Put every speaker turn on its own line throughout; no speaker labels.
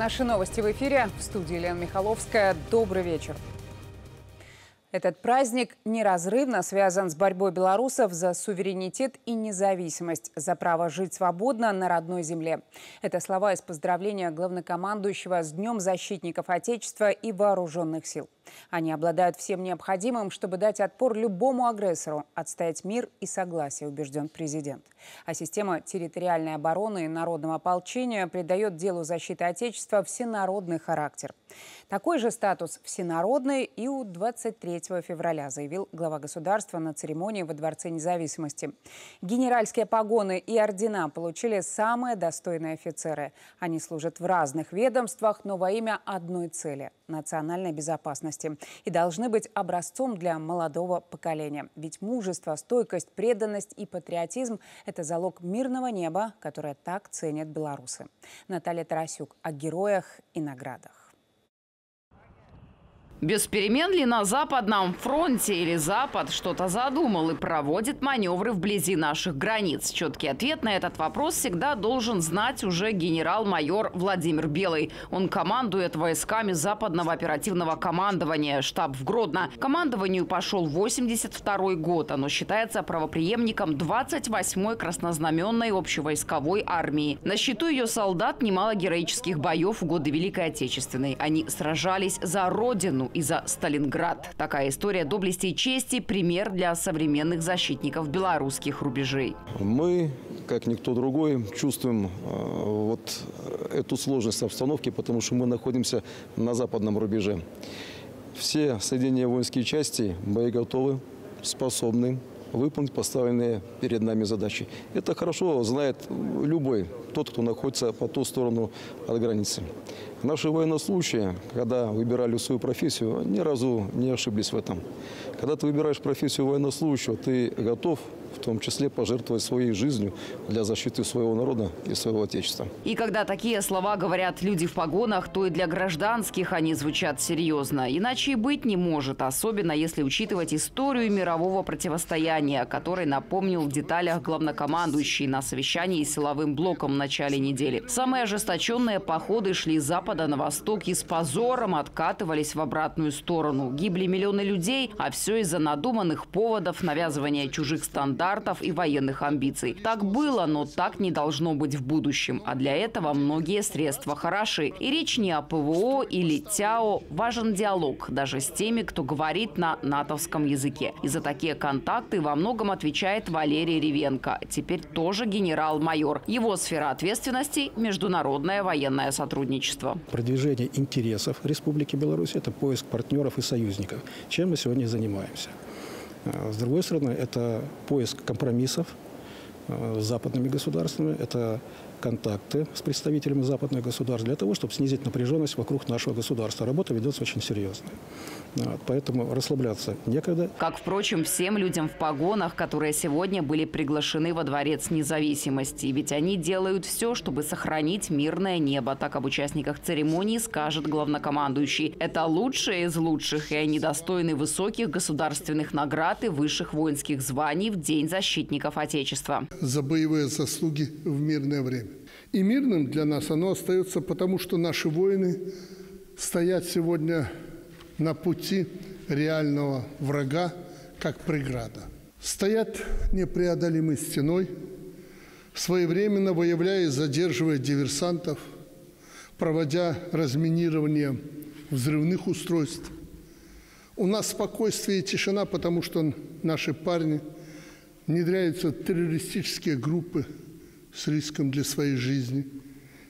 Наши новости в эфире. В студии Лена Михайловская. Добрый вечер. Этот праздник неразрывно связан с борьбой белорусов за суверенитет и независимость, за право жить свободно на родной земле. Это слова из поздравления главнокомандующего с Днем защитников Отечества и Вооруженных сил. Они обладают всем необходимым, чтобы дать отпор любому агрессору, отстоять мир и согласие, убежден президент. А система территориальной обороны и народного ополчения придает делу защиты Отечества всенародный характер. Такой же статус всенародный и у 23 февраля, заявил глава государства на церемонии во Дворце независимости. Генеральские погоны и ордена получили самые достойные офицеры. Они служат в разных ведомствах, но во имя одной цели – национальной безопасности. И должны быть образцом для молодого поколения. Ведь мужество, стойкость, преданность и патриотизм – это залог мирного неба, которое так ценят белорусы. Наталья Тарасюк о героях и наградах.
Без перемен ли на Западном фронте или Запад что-то задумал и проводит маневры вблизи наших границ? Четкий ответ на этот вопрос всегда должен знать уже генерал-майор Владимир Белый. Он командует войсками Западного оперативного командования, штаб в Гродно. Командованию пошел 82 год. Оно считается правоприемником 28-й краснознаменной общевойсковой армии. На счету ее солдат немало героических боев в годы Великой Отечественной. Они сражались за Родину и за Сталинград. Такая история доблести и чести – пример для современных защитников белорусских рубежей.
Мы, как никто другой, чувствуем э, вот эту сложность обстановки, потому что мы находимся на западном рубеже. Все соединения воинские части боеготовы, способны выполнить поставленные перед нами задачи. Это хорошо знает любой, тот, кто находится по ту сторону от границы. Наши военнослужащие, когда выбирали свою профессию, ни разу не ошиблись в этом. Когда ты выбираешь профессию военнослужащего, ты готов в том числе пожертвовать своей жизнью для защиты своего народа и своего Отечества.
И когда такие слова говорят люди в погонах, то и для гражданских они звучат серьезно. Иначе и быть не может, особенно если учитывать историю мирового противостояния, который напомнил в деталях главнокомандующий на совещании с силовым блоком в начале недели. Самые ожесточенные походы шли с запада на восток и с позором откатывались в обратную сторону. Гибли миллионы людей, а все из-за надуманных поводов навязывания чужих стандартов стандартов и военных амбиций. Так было, но так не должно быть в будущем. А для этого многие средства хороши. И речь не о ПВО или ТЯО. Важен диалог даже с теми, кто говорит на натовском языке. И за такие контакты во многом отвечает Валерий Ревенко. Теперь тоже генерал-майор. Его сфера ответственности – международное военное сотрудничество.
Продвижение интересов Республики Беларусь – это поиск партнеров и союзников. Чем мы сегодня занимаемся? С другой стороны, это поиск компромиссов с западными государствами, это контакты с представителями западных государств для того, чтобы снизить напряженность вокруг нашего государства. Работа ведется очень серьезная. Вот, поэтому расслабляться некогда.
Как, впрочем, всем людям в погонах, которые сегодня были приглашены во Дворец независимости. Ведь они делают все, чтобы сохранить мирное небо. Так об участниках церемонии скажет главнокомандующий. Это лучшие из лучших, и они достойны высоких государственных наград и высших воинских званий в День защитников Отечества.
За боевые заслуги в мирное время. И мирным для нас оно остается потому, что наши воины стоят сегодня на пути реального врага, как преграда. Стоят непреодолимой стеной, своевременно выявляя и задерживая диверсантов, проводя разминирование взрывных устройств. У нас спокойствие и тишина, потому что наши парни внедряются в террористические группы – с риском для своей жизни,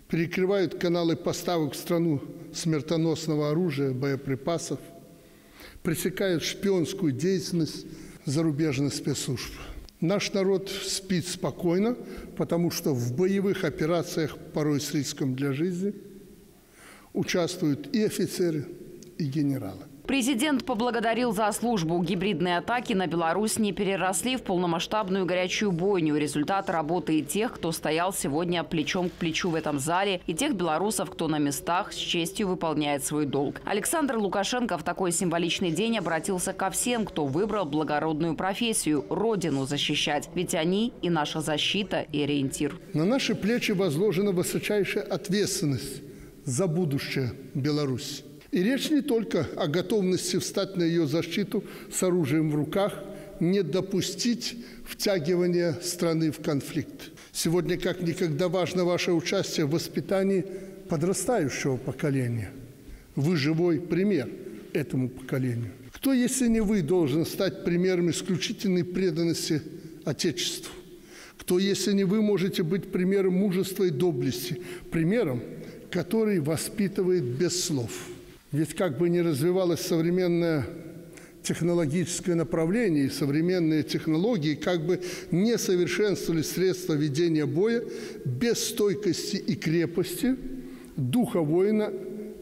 перекрывают каналы поставок в страну смертоносного оружия, боеприпасов, пресекают шпионскую деятельность зарубежных спецслужб. Наш народ спит спокойно, потому что в боевых операциях, порой с риском для жизни, участвуют и офицеры, и генералы.
Президент поблагодарил за службу. Гибридные атаки на Беларусь не переросли в полномасштабную горячую бойню. Результат работы и тех, кто стоял сегодня плечом к плечу в этом зале, и тех белорусов, кто на местах с честью выполняет свой долг. Александр Лукашенко в такой символичный день обратился ко всем, кто выбрал благородную профессию – Родину защищать. Ведь они и наша защита, и ориентир.
На наши плечи возложена высочайшая ответственность за будущее Беларуси. И речь не только о готовности встать на ее защиту с оружием в руках, не допустить втягивания страны в конфликт. Сегодня как никогда важно ваше участие в воспитании подрастающего поколения. Вы живой пример этому поколению. Кто, если не вы, должен стать примером исключительной преданности Отечеству? Кто, если не вы, можете быть примером мужества и доблести, примером, который воспитывает без слов? Ведь как бы ни развивалось современное технологическое направление и современные технологии, как бы не совершенствовали средства ведения боя, без стойкости и крепости духа воина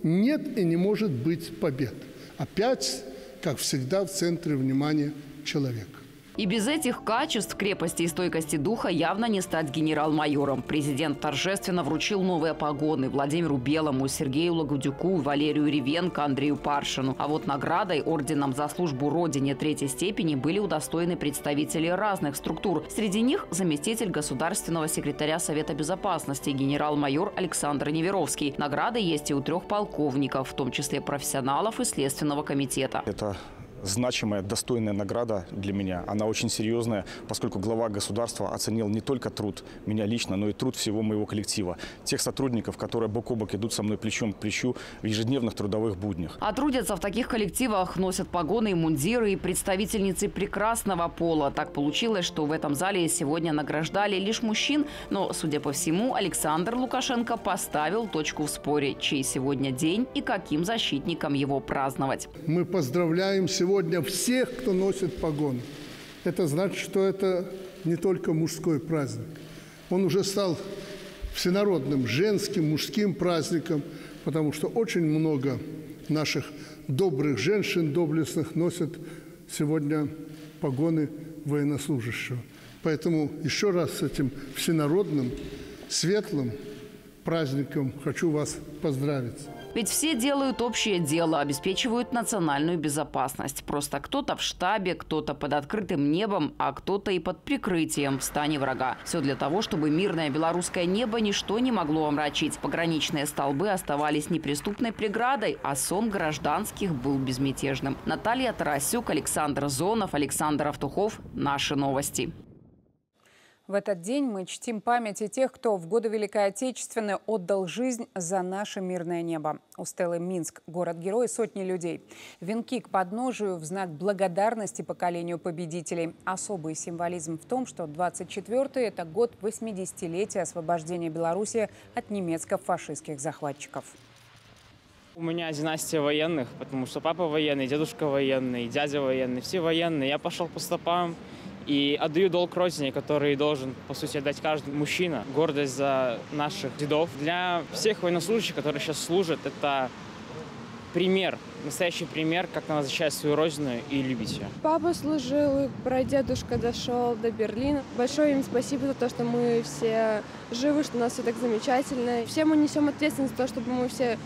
нет и не может быть побед. Опять, как всегда, в центре внимания человека.
И без этих качеств крепости и стойкости духа явно не стать генерал-майором. Президент торжественно вручил новые погоны Владимиру Белому, Сергею Лагудюку, Валерию Ревенко, Андрею Паршину. А вот наградой орденом за службу Родине третьей степени были удостоены представители разных структур. Среди них заместитель государственного секретаря Совета безопасности генерал-майор Александр Неверовский. Награды есть и у трех полковников, в том числе профессионалов и Следственного комитета.
Это значимая, достойная награда для меня. Она очень серьезная, поскольку глава государства оценил не только труд меня лично, но и труд всего моего коллектива. Тех сотрудников, которые бок о бок идут со мной плечом к плечу в ежедневных трудовых буднях.
А трудятся в таких коллективах, носят погоны и мундиры и представительницы прекрасного пола. Так получилось, что в этом зале сегодня награждали лишь мужчин, но, судя по всему, Александр Лукашенко поставил точку в споре, чей сегодня день и каким защитникам его праздновать.
Мы поздравляем сегодня сегодня всех, кто носит погоны. Это значит, что это не только мужской праздник. Он уже стал всенародным, женским, мужским праздником, потому что очень много наших добрых женщин, доблестных, носят сегодня погоны военнослужащего. Поэтому еще раз с этим всенародным, светлым праздником хочу вас поздравить.
Ведь все делают общее дело, обеспечивают национальную безопасность. Просто кто-то в штабе, кто-то под открытым небом, а кто-то и под прикрытием в стане врага. Все для того, чтобы мирное белорусское небо ничто не могло омрачить. Пограничные столбы оставались неприступной преградой, а сон гражданских был безмятежным. Наталья Тарасюк, Александр Зонов, Александр Автухов. Наши новости.
В этот день мы чтим памяти тех, кто в годы Великой Отечественной отдал жизнь за наше мирное небо. У стелы Минск, город-герой, сотни людей. Венки к подножию в знак благодарности поколению победителей. Особый символизм в том, что 24-й – это год 80-летия освобождения Беларуси от немецко-фашистских захватчиков.
У меня династия военных, потому что папа военный, дедушка военный, дядя военный, все военные. Я пошел по стопам, и отдаю долг родине, который должен, по сути, отдать каждый мужчина. Гордость за наших дедов. Для всех военнослужащих, которые сейчас служат, это пример, настоящий пример, как надо защищать свою родину и любить ее.
Папа служил, прадедушка дошел до Берлина. Большое им спасибо за то, что мы все живы, что у нас все так замечательно. Все мы несем ответственность за то, чтобы мы все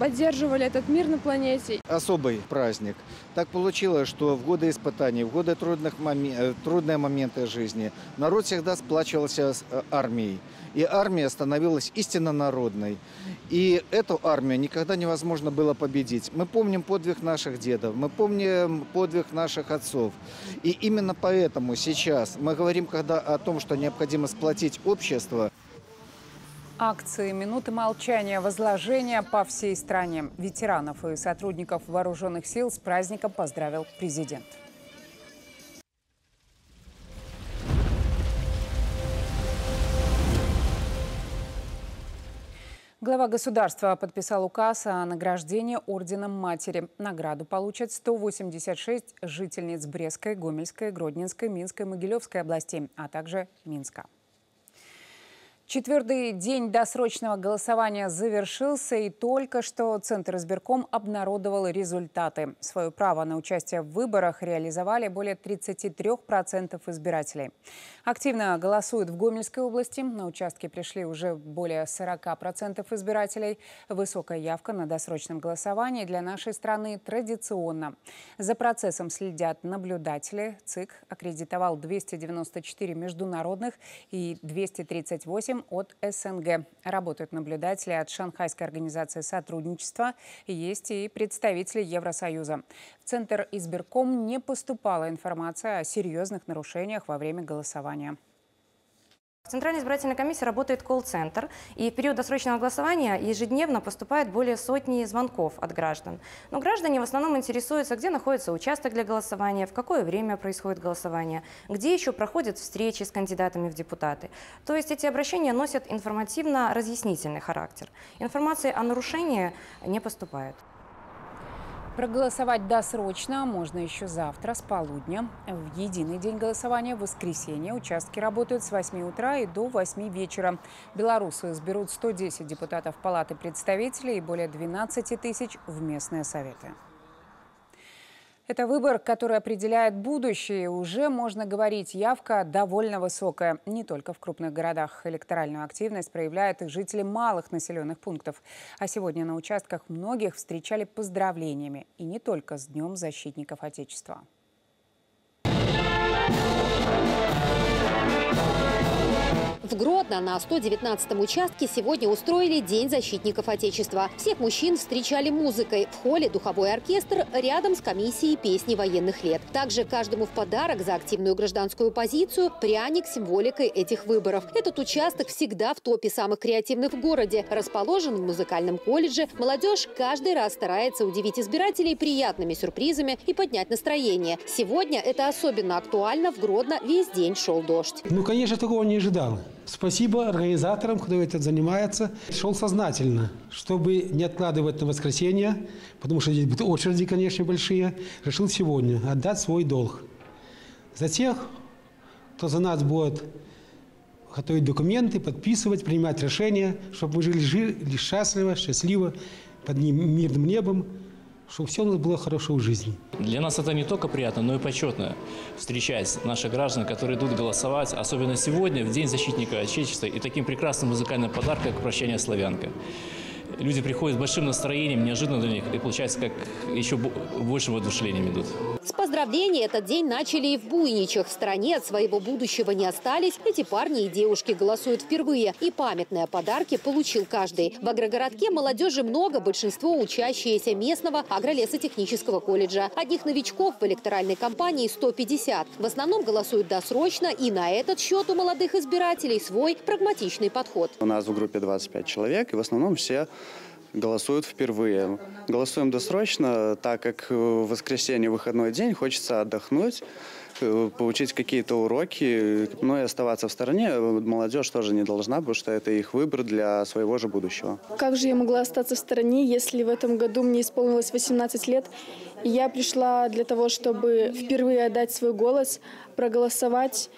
поддерживали этот мир на планете.
Особый праздник. Так получилось, что в годы испытаний, в годы трудных момен... Э, трудные моменты жизни народ всегда сплачивался с э, армией. И армия становилась истинно народной. И эту армию никогда невозможно было победить. Мы помним подвиг наших дедов, мы помним подвиг наших отцов. И именно поэтому сейчас мы говорим когда о том, что необходимо сплотить общество,
Акции «Минуты молчания» возложения по всей стране. Ветеранов и сотрудников вооруженных сил с праздником поздравил президент. Глава государства подписал указ о награждении орденом матери. Награду получат 186 жительниц Брестской, Гомельской, Гродненской, Минской, Могилевской областей, а также Минска. Четвертый день досрочного голосования завершился, и только что Центр избирком обнародовал результаты. Свое право на участие в выборах реализовали более 33% избирателей. Активно голосуют в Гомельской области. На участке пришли уже более 40% избирателей. Высокая явка на досрочном голосовании для нашей страны традиционно. За процессом следят наблюдатели. ЦИК аккредитовал 294 международных и 238 от СНГ. Работают наблюдатели от Шанхайской организации сотрудничества. Есть и представители Евросоюза. В Центр избирком не поступала информация о серьезных нарушениях во время голосования.
В Центральной избирательной комиссии работает колл-центр, и в период досрочного голосования ежедневно поступает более сотни звонков от граждан. Но граждане в основном интересуются, где находится участок для голосования, в какое время происходит голосование, где еще проходят встречи с кандидатами в депутаты. То есть эти обращения носят информативно-разъяснительный характер. Информации о нарушении не поступает.
Проголосовать досрочно можно еще завтра с полудня. В единый день голосования в воскресенье участки работают с 8 утра и до 8 вечера. Белорусы изберут 110 депутатов Палаты представителей и более 12 тысяч в местные советы. Это выбор, который определяет будущее. Уже можно говорить, явка довольно высокая. Не только в крупных городах. Электоральную активность проявляют и жители малых населенных пунктов. А сегодня на участках многих встречали поздравлениями. И не только с Днем защитников Отечества.
В Гродно на 119-м участке сегодня устроили День защитников Отечества. Всех мужчин встречали музыкой. В холле духовой оркестр рядом с комиссией песни военных лет. Также каждому в подарок за активную гражданскую позицию пряник с символикой этих выборов. Этот участок всегда в топе самых креативных в городе. Расположен в музыкальном колледже. Молодежь каждый раз старается удивить избирателей приятными сюрпризами и поднять настроение. Сегодня это особенно актуально. В Гродно весь день шел дождь.
Ну, конечно, такого не ожидал. Спасибо организаторам, кто этим занимается. Шел сознательно, чтобы не откладывать на воскресенье, потому что здесь будут очереди, конечно, большие. Решил сегодня отдать свой долг. За тех, кто за нас будет готовить документы, подписывать, принимать решения, чтобы мы жили, жили счастливо, счастливо, под мирным небом, чтобы все у нас было хорошо в жизни.
Для нас это не только приятно, но и почетно встречать наших граждан, которые идут голосовать, особенно сегодня, в День защитника Отечества, и таким прекрасным музыкальным подарком, как «Прощание славянка». Люди приходят с большим настроением, неожиданно для них, и получается, как еще больше воодушевлением идут.
С поздравлений этот день начали и в Буйничах. В стране от своего будущего не остались. Эти парни и девушки голосуют впервые. И памятные подарки получил каждый. В агрогородке молодежи много, большинство учащиеся местного агролесотехнического колледжа. Одних новичков в электоральной кампании 150. В основном голосуют досрочно, и на этот счет у молодых избирателей свой прагматичный подход.
У нас в группе 25 человек, и в основном все голосуют впервые. Голосуем досрочно, так как в воскресенье выходной день, хочется отдохнуть, э, получить какие-то уроки, но и оставаться в стороне молодежь тоже не должна, потому что это их выбор для своего же будущего.
Как же я могла остаться в стороне, если в этом году мне исполнилось 18 лет, и я пришла для того, чтобы впервые отдать свой голос, проголосовать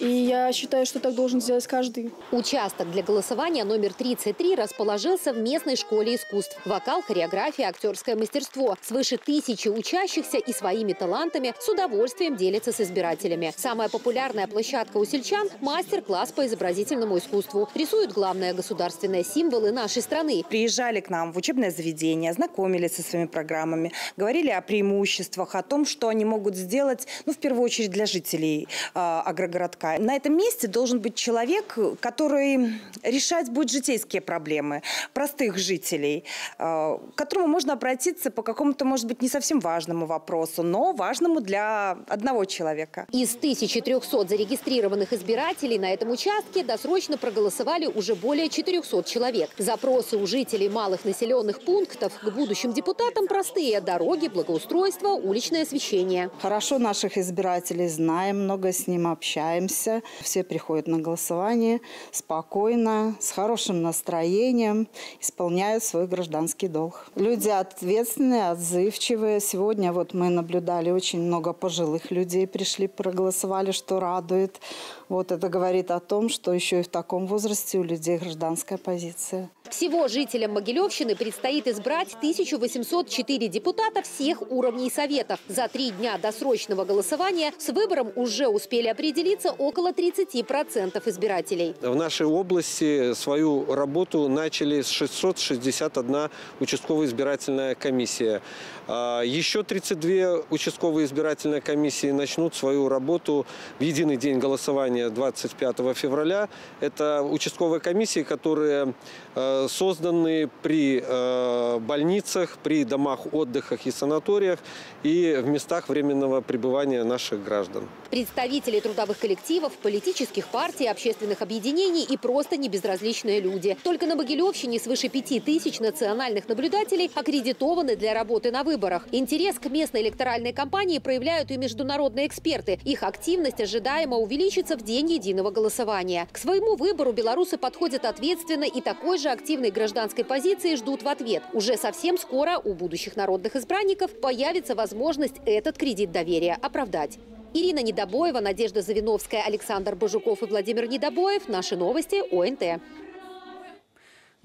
и я считаю, что так должен сделать каждый.
Участок для голосования номер 33 расположился в местной школе искусств. Вокал, хореография, актерское мастерство. Свыше тысячи учащихся и своими талантами с удовольствием делятся с избирателями. Самая популярная площадка у сельчан – мастер-класс по изобразительному искусству. Рисуют главные государственные символы нашей страны.
Приезжали к нам в учебное заведение, знакомились со своими программами, говорили о преимуществах, о том, что они могут сделать, ну, в первую очередь для жителей э, агрогородка городка. На этом месте должен быть человек, который решать будет житейские проблемы простых жителей, э, к которому можно обратиться по какому-то, может быть, не совсем важному вопросу, но важному для одного человека.
Из 1300 зарегистрированных избирателей на этом участке досрочно проголосовали уже более 400 человек. Запросы у жителей малых населенных пунктов к будущим депутатам простые – дороги, благоустройство, уличное освещение.
Хорошо наших избирателей знаем, много с ним общаемся общаемся. Все приходят на голосование спокойно, с хорошим настроением, исполняют свой гражданский долг. Люди ответственные, отзывчивые. Сегодня вот мы наблюдали очень много пожилых людей пришли, проголосовали, что радует. Вот это говорит о том, что еще и в таком возрасте у людей гражданская позиция.
Всего жителям Могилевщины предстоит избрать 1804 депутата всех уровней Советов. За три дня досрочного голосования с выбором уже успели определиться около 30% избирателей.
В нашей области свою работу начали с 661 участковая избирательная комиссия. А, еще 32 участковые избирательные комиссии начнут свою работу в единый день голосования 25 февраля. Это участковые комиссии, которые э, созданы при э, больницах, при домах отдыха и санаториях и в местах временного пребывания наших граждан.
Представители трудовых коллективов, политических партий, общественных объединений и просто небезразличные люди. Только на Могилевщине свыше пяти тысяч национальных наблюдателей аккредитованы для работы на выборах. Интерес к местной электоральной кампании проявляют и международные эксперты. Их активность ожидаемо увеличится в день единого голосования. К своему выбору белорусы подходят ответственно и такой же активной гражданской позиции ждут в ответ. Уже совсем скоро у будущих народных избранников появится возможность этот кредит доверия оправдать. Ирина Недобоева, Надежда Завиновская, Александр Бажуков и Владимир Недобоев. Наши новости ОНТ.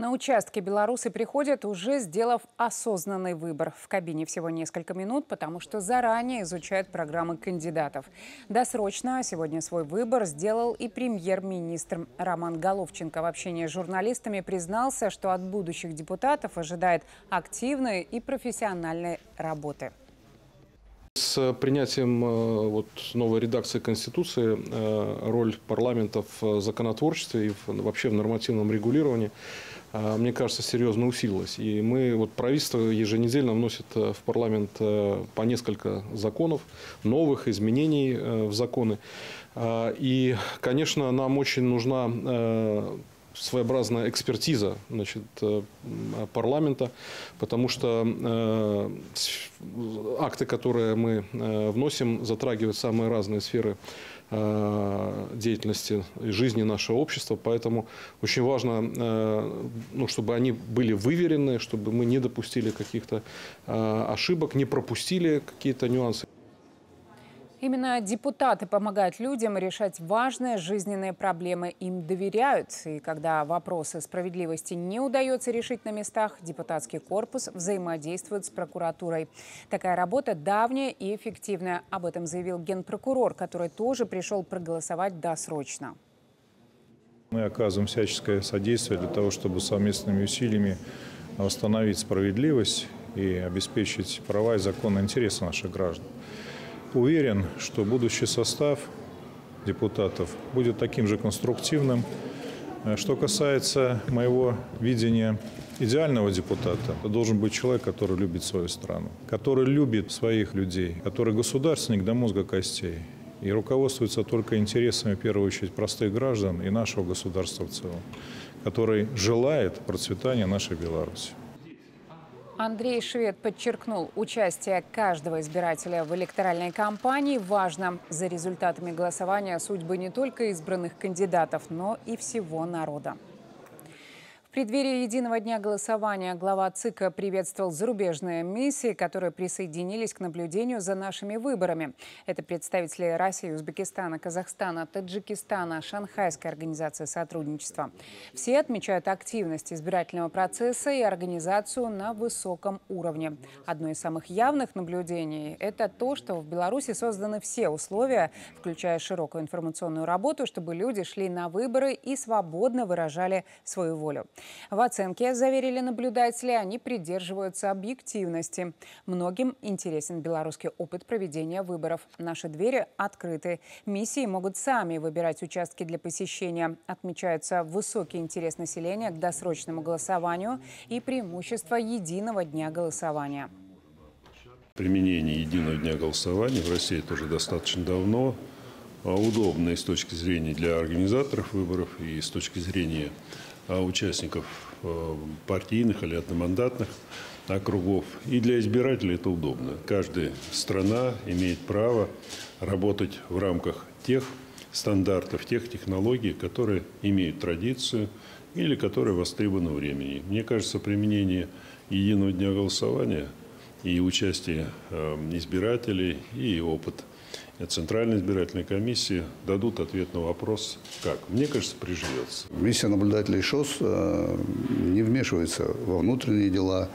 На участке белорусы приходят, уже сделав осознанный выбор. В кабине всего несколько минут, потому что заранее изучают программы кандидатов. Досрочно сегодня свой выбор сделал и премьер-министр Роман Головченко. В общении с журналистами признался, что от будущих депутатов ожидает активной и профессиональной работы.
С принятием э, вот, новой редакции Конституции э, роль парламента в законотворчестве и вообще в нормативном регулировании, мне кажется, серьезно усилилась. И мы, вот правительство еженедельно вносит в парламент по несколько законов, новых изменений в законы. И, конечно, нам очень нужна своеобразная экспертиза значит, э, парламента, потому что э, акты, которые мы э, вносим, затрагивают самые разные сферы э, деятельности и жизни нашего общества, поэтому очень важно, э, ну, чтобы они были выверены, чтобы мы не допустили каких-то э, ошибок, не пропустили какие-то нюансы.
Именно депутаты помогают людям решать важные жизненные проблемы. Им доверяют. И когда вопросы справедливости не удается решить на местах, депутатский корпус взаимодействует с прокуратурой. Такая работа давняя и эффективная. Об этом заявил генпрокурор, который тоже пришел проголосовать досрочно.
Мы оказываем всяческое содействие для того, чтобы совместными усилиями восстановить справедливость и обеспечить права и законные интересы наших граждан. Уверен, что будущий состав депутатов будет таким же конструктивным. Э, что касается моего видения идеального депутата, это должен быть человек, который любит свою страну, который любит своих людей, который государственник до мозга костей и руководствуется только интересами, в первую очередь, простых граждан и нашего государства в целом, который желает процветания нашей Беларуси.
Андрей Швед подчеркнул, участие каждого избирателя в электоральной кампании важно. За результатами голосования судьбы не только избранных кандидатов, но и всего народа. В преддверии единого дня голосования глава ЦИКа приветствовал зарубежные миссии, которые присоединились к наблюдению за нашими выборами. Это представители России, Узбекистана, Казахстана, Таджикистана, Шанхайской организации сотрудничества. Все отмечают активность избирательного процесса и организацию на высоком уровне. Одно из самых явных наблюдений – это то, что в Беларуси созданы все условия, включая широкую информационную работу, чтобы люди шли на выборы и свободно выражали свою волю. В оценке, заверили наблюдатели, они придерживаются объективности. Многим интересен белорусский опыт проведения выборов. Наши двери открыты. Миссии могут сами выбирать участки для посещения. Отмечается высокий интерес населения к досрочному голосованию и преимущество единого дня голосования.
Применение единого дня голосования в России тоже достаточно давно. А удобно и с точки зрения для организаторов выборов, и с точки зрения участников э, партийных или одномандатных округов. И для избирателей это удобно. Каждая страна имеет право работать в рамках тех стандартов, тех технологий, которые имеют традицию или которые востребованы времени. Мне кажется, применение единого дня голосования и участие э, избирателей и опыт Центральной избирательной комиссии дадут ответ на вопрос, как. Мне кажется, приживется.
Миссия наблюдателей ШОС э, не вмешивается во внутренние дела,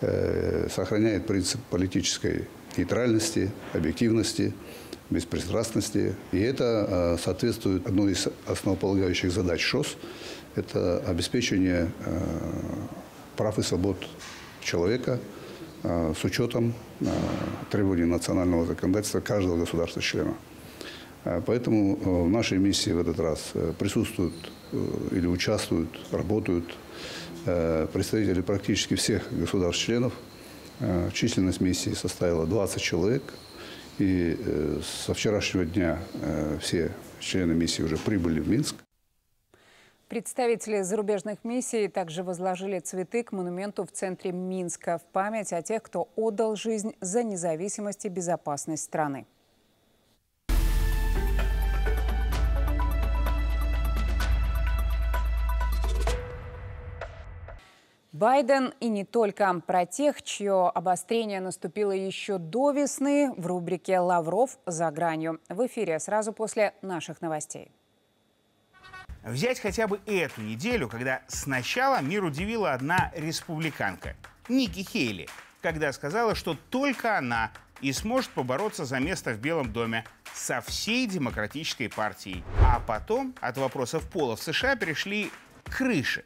э, сохраняет принцип политической нейтральности, объективности, беспристрастности. И это соответствует одной из основополагающих задач ШОС – это обеспечение прав и свобод человека с учетом требований национального законодательства каждого государства-члена. Поэтому в нашей миссии в этот раз присутствуют или участвуют, работают представители практически всех государств-членов. Численность миссии составила 20 человек. И со вчерашнего дня все члены миссии уже прибыли в Минск.
Представители зарубежных миссий также возложили цветы к монументу в центре Минска в память о тех, кто отдал жизнь за независимость и безопасность страны. Байден и не только. Про тех, чье обострение наступило еще до весны в рубрике «Лавров за гранью». В эфире сразу после наших новостей.
Взять хотя бы эту неделю, когда сначала мир удивила одна республиканка – Ники Хейли, когда сказала, что только она и сможет побороться за место в Белом доме со всей демократической партией. А потом от вопросов пола в США перешли к крыше.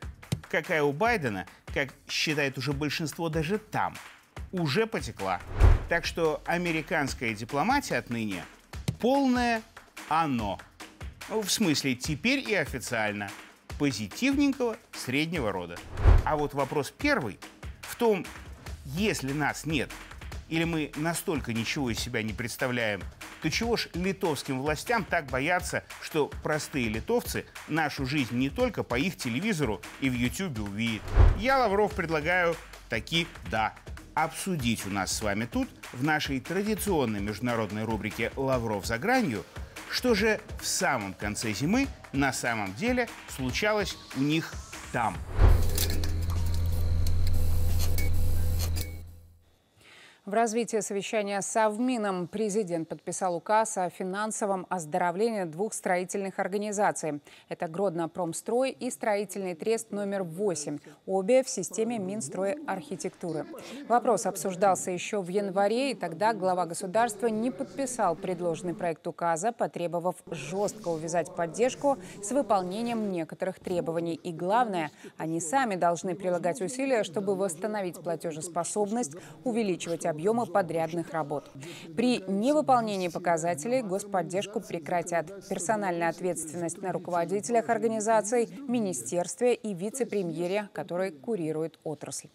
Какая у Байдена – как считает уже большинство даже там, уже потекла. Так что американская дипломатия отныне полное оно. В смысле, теперь и официально. Позитивненького среднего рода. А вот вопрос первый в том, если нас нет, или мы настолько ничего из себя не представляем, то чего ж литовским властям так бояться, что простые литовцы нашу жизнь не только по их телевизору и в Ютьюбе увидят? Я, Лавров, предлагаю таки да. Обсудить у нас с вами тут, в нашей традиционной международной рубрике «Лавров за гранью», что же в самом конце зимы на самом деле случалось у них там.
В развитии совещания с Совмином президент подписал указ о финансовом оздоровлении двух строительных организаций. Это Гродно-Промстрой и строительный трест номер 8, обе в системе Минстрой архитектуры. Вопрос обсуждался еще в январе, и тогда глава государства не подписал предложенный проект указа, потребовав жестко увязать поддержку с выполнением некоторых требований. И главное, они сами должны прилагать усилия, чтобы восстановить платежеспособность, увеличивать объем объема подрядных работ. При невыполнении показателей господдержку прекратят. Персональная ответственность на руководителях организаций, министерстве и вице-премьере, который курирует отрасль.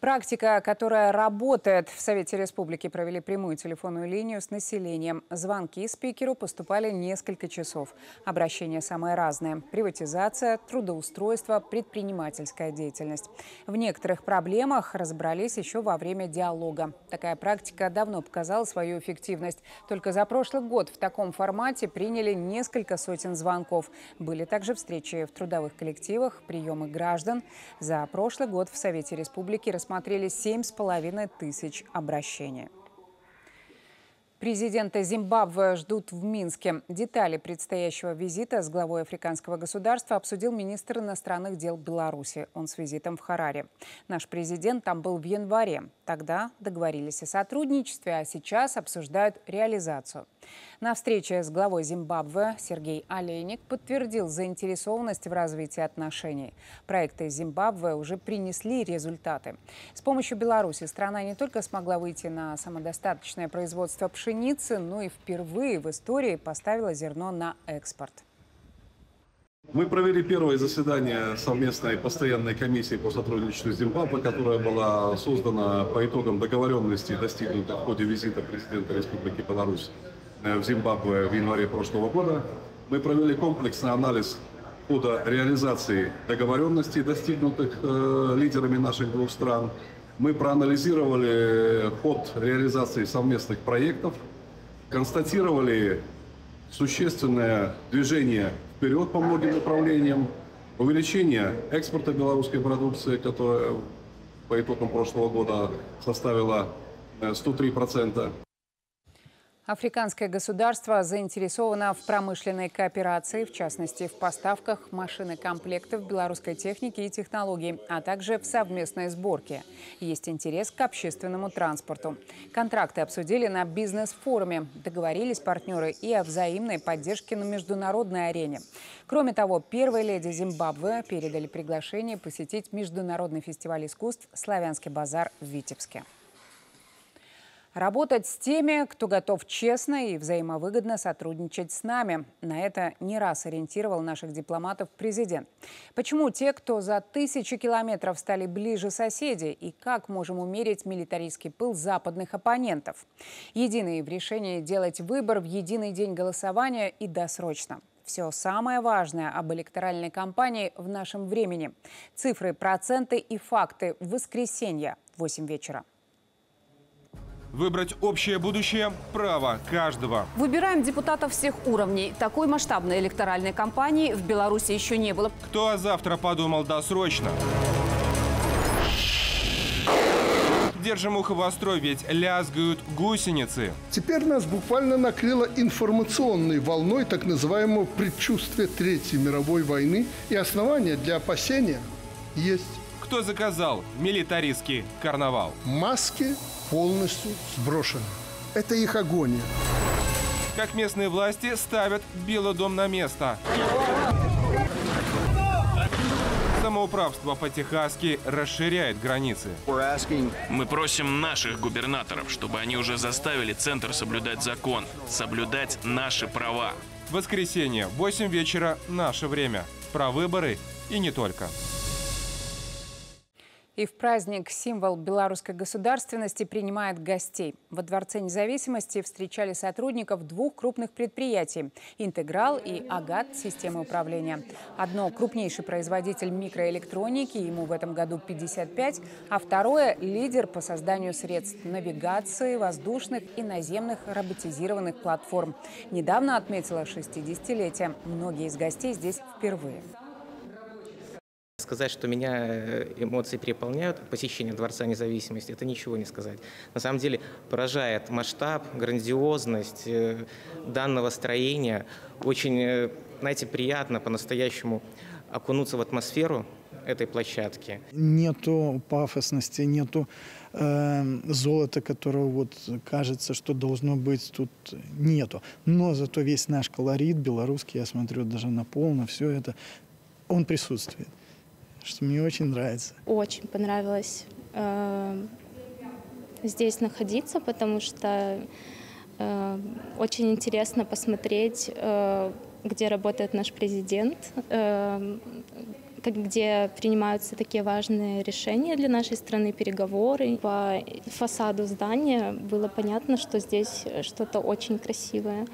Практика, которая работает в Совете Республики, провели прямую телефонную линию с населением. Звонки спикеру поступали несколько часов. Обращения самые разные. Приватизация, трудоустройство, предпринимательская деятельность. В некоторых проблемах разобрались еще во время диалога. Такая практика давно показала свою эффективность. Только за прошлый год в таком формате приняли несколько сотен звонков. Были также встречи в трудовых коллективах, приемы граждан. За прошлый год в Совете Республики рассмотрели рассмотрели 7,5 тысяч обращений. Президента Зимбабве ждут в Минске. Детали предстоящего визита с главой африканского государства обсудил министр иностранных дел Беларуси. Он с визитом в Хараре. Наш президент там был в январе. Тогда договорились о сотрудничестве, а сейчас обсуждают реализацию. На встрече с главой Зимбабве Сергей Олейник подтвердил заинтересованность в развитии отношений. Проекты Зимбабве уже принесли результаты. С помощью Беларуси страна не только смогла выйти на самодостаточное производство пшеницы, но и впервые в истории поставила зерно на экспорт.
Мы провели первое заседание совместной постоянной комиссии по сотрудничеству с Зимбабве, которая была создана по итогам договоренности, достигнутой в ходе визита президента Республики Беларусь в Зимбабве в январе прошлого года, мы провели комплексный анализ хода реализации договоренностей, достигнутых э, лидерами наших двух стран. Мы проанализировали ход реализации совместных проектов, констатировали существенное движение вперед по многим направлениям, увеличение экспорта белорусской продукции, которая по итогам прошлого года составила 103%.
Африканское государство заинтересовано в промышленной кооперации, в частности, в поставках машин и комплектов белорусской техники и технологий, а также в совместной сборке. Есть интерес к общественному транспорту. Контракты обсудили на бизнес-форуме. Договорились партнеры и о взаимной поддержке на международной арене. Кроме того, первой леди Зимбабве передали приглашение посетить Международный фестиваль искусств «Славянский базар» в Витебске. Работать с теми, кто готов честно и взаимовыгодно сотрудничать с нами. На это не раз ориентировал наших дипломатов президент. Почему те, кто за тысячи километров стали ближе соседи, и как можем умерить милитаристский пыл западных оппонентов? Единый в решении делать выбор в единый день голосования и досрочно. Все самое важное об электоральной кампании в нашем времени. Цифры, проценты и факты в воскресенье в 8 вечера.
Выбрать общее будущее – право каждого.
Выбираем депутатов всех уровней. Такой масштабной электоральной кампании в Беларуси еще не было.
Кто завтра подумал досрочно? Держим ухо востро, ведь лязгают гусеницы.
Теперь нас буквально накрыло информационной волной так называемого предчувствия Третьей мировой войны. И основания для опасения есть.
Кто заказал милитаристский карнавал?
Маски полностью сброшены. Это их агония.
Как местные власти ставят Белый дом на место. Самоуправство по-техасски расширяет границы.
Мы просим наших губернаторов, чтобы они уже заставили Центр соблюдать закон, соблюдать наши права.
Воскресенье, 8 вечера, наше время. Про выборы и не только.
И в праздник символ белорусской государственности принимает гостей. Во Дворце независимости встречали сотрудников двух крупных предприятий – «Интеграл» и «Агат» системы управления. Одно – крупнейший производитель микроэлектроники, ему в этом году 55, а второе – лидер по созданию средств навигации, воздушных и наземных роботизированных платформ. Недавно отметила 60-летие. Многие из гостей здесь впервые.
Сказать, что меня э, эмоции переполняют, посещение Дворца независимости, это ничего не сказать. На самом деле поражает масштаб, грандиозность э, данного строения. Очень, э, знаете, приятно по-настоящему окунуться в атмосферу этой площадки.
Нету пафосности, нету э, золота, которого вот кажется, что должно быть, тут нету. Но зато весь наш колорит белорусский, я смотрю даже на пол, на все это, он присутствует что мне очень нравится.
Очень понравилось э, здесь находиться, потому что э, очень интересно посмотреть, э, где работает наш президент, э, где принимаются такие важные решения для нашей страны, переговоры. По фасаду здания было понятно, что здесь что-то очень красивое.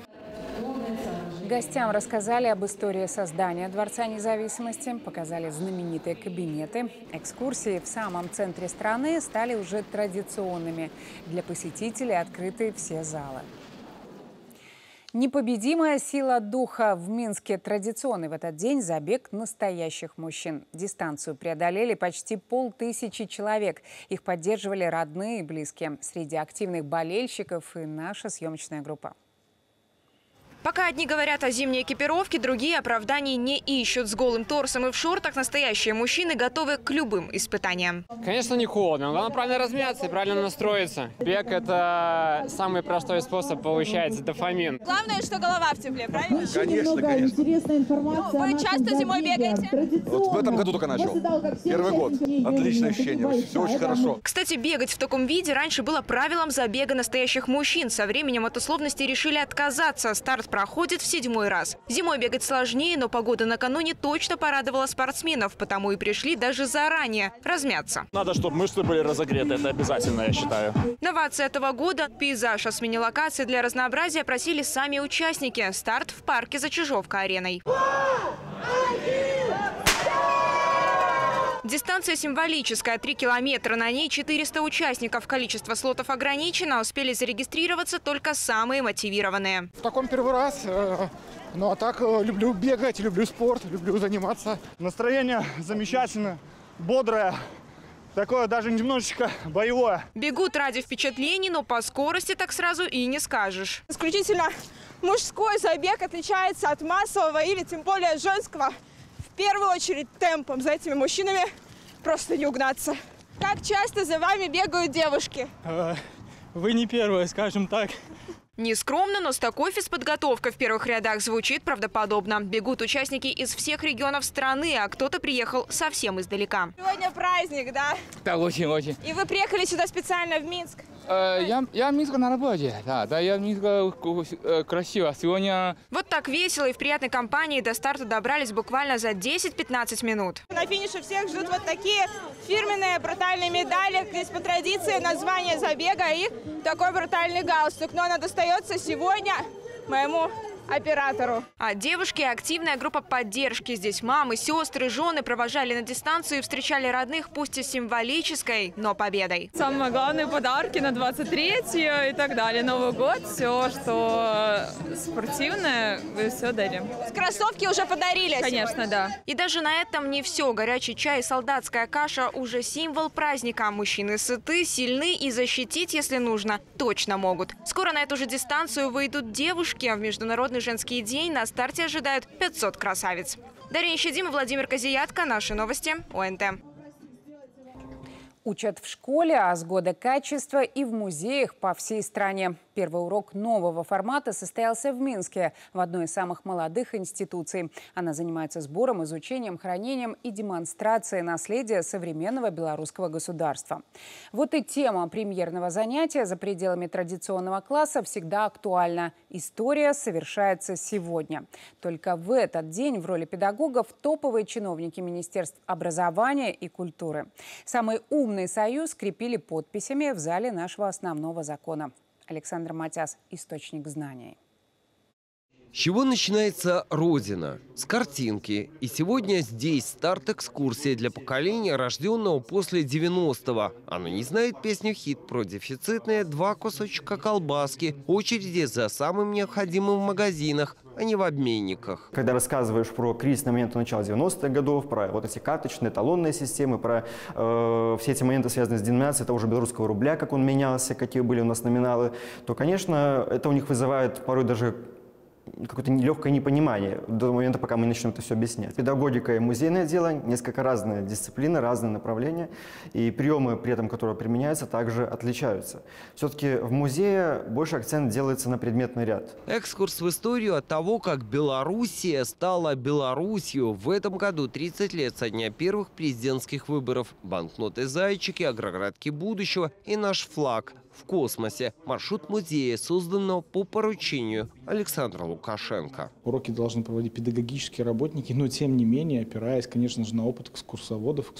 Гостям рассказали об истории создания Дворца независимости, показали знаменитые кабинеты. Экскурсии в самом центре страны стали уже традиционными. Для посетителей открыты все залы. Непобедимая сила духа в Минске. Традиционный в этот день забег настоящих мужчин. Дистанцию преодолели почти полтысячи человек. Их поддерживали родные и близкие. Среди активных болельщиков и наша съемочная группа.
Пока одни говорят о зимней экипировке, другие оправданий не ищут. С голым торсом и в шортах настоящие мужчины готовы к любым испытаниям.
Конечно, не холодно. Главное правильно размяться и правильно настроиться. Бег – это самый простой способ повышать дофамин.
Главное, что голова в тепле, правильно?
Конечно, конечно.
Ну, вы часто зимой бегаете?
Вот в этом году только начал. Первый год. Отличное ощущение. Все очень хорошо.
Кстати, бегать в таком виде раньше было правилом забега настоящих мужчин. Со временем от условностей решили отказаться. Старт проходит в седьмой раз. Зимой бегать сложнее, но погода накануне точно порадовала спортсменов, потому и пришли даже заранее размяться.
Надо, чтобы мышцы были разогреты, это обязательно, я считаю.
Новация этого года – пейзаж о смене локации для разнообразия просили сами участники. Старт в парке за Чижовка-ареной. Дистанция символическая – 3 километра. На ней 400 участников. Количество слотов ограничено. Успели зарегистрироваться только самые мотивированные.
В таком первый раз. Э, ну а так э, люблю бегать, люблю спорт, люблю заниматься. Настроение замечательное, бодрое.
такое даже немножечко боевое.
Бегут ради впечатлений, но по скорости так сразу и не скажешь.
Исключительно мужской забег отличается от массового или тем более женского. В первую очередь темпом. За этими мужчинами просто не угнаться. Как часто за вами бегают девушки?
Э, вы не первые, скажем так.
Не скромно, но с такой физподготовкой в первых рядах звучит правдоподобно. Бегут участники из всех регионов страны, а кто-то приехал совсем издалека.
Сегодня праздник, да?
Да, очень-очень.
И вы приехали сюда специально в Минск?
Э, я, я в Минске на работе, да, да, я в Минске э, красиво. Сегодня...
Вот так весело и в приятной компании до старта добрались буквально за 10-15 минут.
На финише всех ждут вот такие фирменные брутальные медали. Здесь по традиции название забега и такой брутальный галстук. Но она достается сегодня моему оператору.
А девушки – активная группа поддержки. Здесь мамы, сестры, жены провожали на дистанцию и встречали родных, пусть и символической, но победой.
Самое главное – подарки на 23 и так далее. Новый год, все, что спортивное, все дарим.
Кроссовки уже подарили
Конечно,
сегодня.
да.
И даже на этом не все. Горячий чай и солдатская каша – уже символ праздника. Мужчины сыты, сильны и защитить, если нужно, точно могут. Скоро на эту же дистанцию выйдут девушки. В международный Международный женский день на старте ожидают 500 красавиц. Дарья Щедим и Владимир Козиятко. Наши новости. ОНТ.
Учат в школе, а с года качества и в музеях по всей стране. Первый урок нового формата состоялся в Минске, в одной из самых молодых институций. Она занимается сбором, изучением, хранением и демонстрацией наследия современного белорусского государства. Вот и тема премьерного занятия за пределами традиционного класса всегда актуальна. История совершается сегодня. Только в этот день в роли педагогов топовые чиновники Министерств образования и культуры. Самый умный союз скрепили подписями в зале нашего основного закона. Александр Матяс «Источник знаний».
С чего начинается Родина? С картинки. И сегодня здесь старт экскурсии для поколения, рожденного после 90-го. Оно не знает песню хит про дефицитные два кусочка колбаски, очереди за самым необходимым в магазинах, а не в обменниках.
Когда рассказываешь про кризисные моменты начала 90-х годов, про вот эти карточные, талонные системы, про э, все эти моменты, связанные с деноминацией того же белорусского рубля, как он менялся, какие были у нас номиналы, то, конечно, это у них вызывает порой даже какое-то легкое непонимание до момента, пока мы начнем это все объяснять. Педагогика и музейное дело – несколько разные дисциплины, разные направления, и приемы при этом, которые применяются, также отличаются. Все-таки в музее больше акцент делается на предметный ряд.
Экскурс в историю от того, как Белоруссия стала Белоруссию. В этом году 30 лет со дня первых президентских выборов. Банкноты-зайчики, агроградки будущего и наш флаг – в космосе. Маршрут музея созданного по поручению Александра Лукашенко.
Уроки должны проводить педагогические работники, но тем не менее, опираясь, конечно же, на опыт экскурсоводов,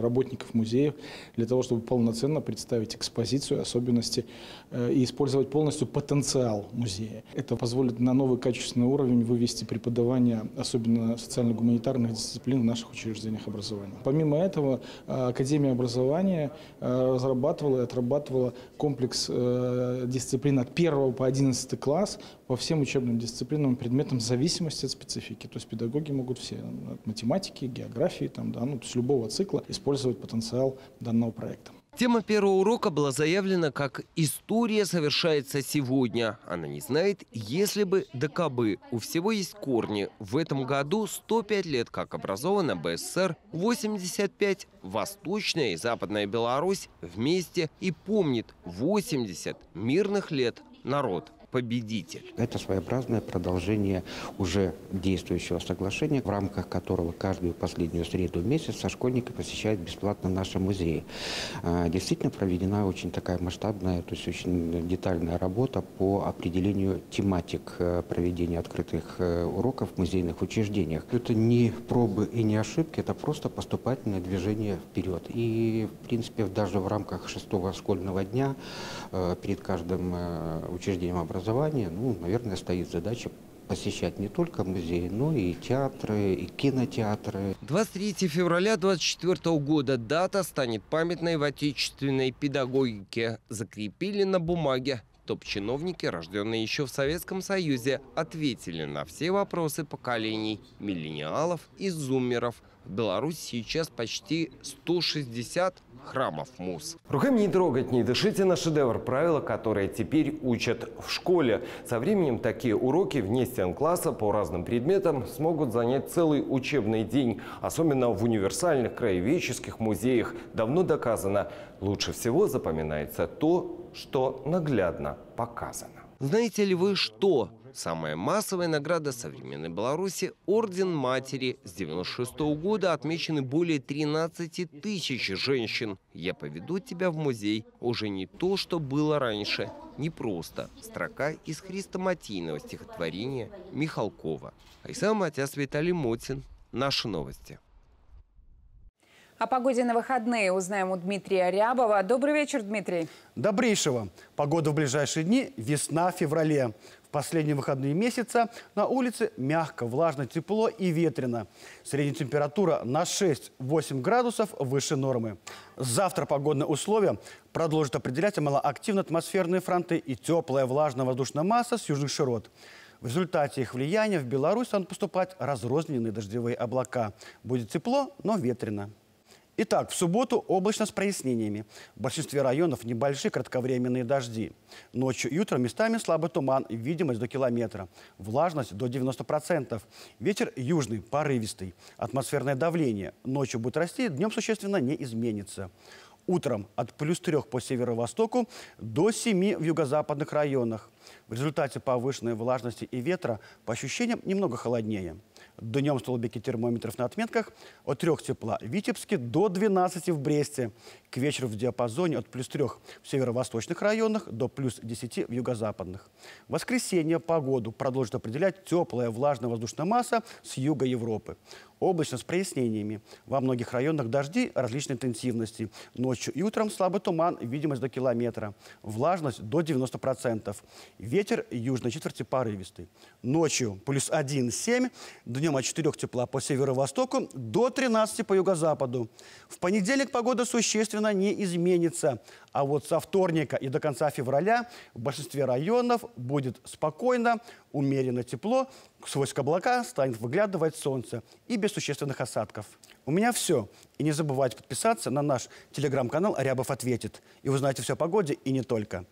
работников музеев, для того, чтобы полноценно представить экспозицию, особенности э, и использовать полностью потенциал музея. Это позволит на новый качественный уровень вывести преподавание, особенно социально-гуманитарных дисциплин в наших учреждениях образования. Помимо этого, э, Академия образования э, разрабатывала и отрабатывала комплекс комплекс э, дисциплин от 1 по 11 класс по всем учебным дисциплинам предметам в зависимости от специфики. То есть педагоги могут все от математики, географии, там, да, ну, с любого цикла использовать потенциал данного проекта.
Тема первого урока была заявлена как «История совершается сегодня». Она не знает, если бы да кабы. У всего есть корни. В этом году 105 лет, как образована БССР, 85 Восточная и Западная Беларусь вместе и помнит 80 мирных лет народ победитель.
Это своеобразное продолжение уже действующего соглашения, в рамках которого каждую последнюю среду месяца школьники посещают бесплатно наши музеи. А, действительно проведена очень такая масштабная, то есть очень детальная работа по определению тематик э, проведения открытых э, уроков в музейных учреждениях. Это не пробы и не ошибки, это просто поступательное движение вперед. И, в принципе, даже в рамках шестого школьного дня э, перед каждым учреждением образования образования, ну, наверное, стоит задача посещать не только музеи, но и театры, и кинотеатры.
23 февраля 2024 года дата станет памятной в отечественной педагогике. Закрепили на бумаге. Топ-чиновники, рожденные еще в Советском Союзе, ответили на все вопросы поколений миллениалов и зумеров. В Беларуси сейчас почти 160 храмов МУЗ. Руками не трогать, не дышите на шедевр. Правила, которые теперь учат в школе. Со временем такие уроки вне стен класса по разным предметам смогут занять целый учебный день. Особенно в универсальных краеведческих музеях. Давно доказано, лучше всего запоминается то, что наглядно показано. Знаете ли вы, что Самая массовая награда современной Беларуси – Орден Матери. С 96 года отмечены более 13 тысяч женщин. Я поведу тебя в музей. Уже не то, что было раньше. Не просто. Строка из хрестоматийного стихотворения Михалкова. Айсам Матяс Виталий Мотин. Наши новости.
О погоде на выходные узнаем у Дмитрия Рябова. Добрый вечер, Дмитрий.
Добрейшего. Погода в ближайшие дни – весна в феврале. Последние выходные месяца на улице мягко, влажно, тепло и ветрено. Средняя температура на 6-8 градусов выше нормы. Завтра погодные условия продолжат определять малоактивные атмосферные фронты и теплая влажная воздушная масса с южных широт. В результате их влияния в Беларусь станут поступать разрозненные дождевые облака. Будет тепло, но ветрено. Итак, в субботу облачно с прояснениями. В большинстве районов небольшие кратковременные дожди. Ночью и утром местами слабый туман, видимость до километра. Влажность до 90%. Ветер южный, порывистый. Атмосферное давление ночью будет расти, днем существенно не изменится. Утром от плюс 3 по северо-востоку до 7 в юго-западных районах. В результате повышенной влажности и ветра по ощущениям немного холоднее. Днем столбики термометров на отметках от 3 тепла в Витебске до 12 в Бресте. К вечеру в диапазоне от плюс 3 в северо-восточных районах до плюс 10 в юго-западных. В воскресенье погоду продолжит определять теплая влажная воздушная масса с юга Европы. Облачно с прояснениями. Во многих районах дожди различной интенсивности. Ночью и утром слабый туман, видимость до километра. Влажность до 90%. Ветер южной четверти порывистый. Ночью плюс 1,7. Днем от 4 тепла по северо-востоку до 13 по юго-западу. В понедельник погода существенно не изменится. А вот со вторника и до конца февраля в большинстве районов будет спокойно, умеренно тепло, сквозь облака станет выглядывать солнце и без существенных осадков. У меня все. И не забывайте подписаться на наш телеграм-канал «Рябов ответит». И узнаете все о погоде и не только.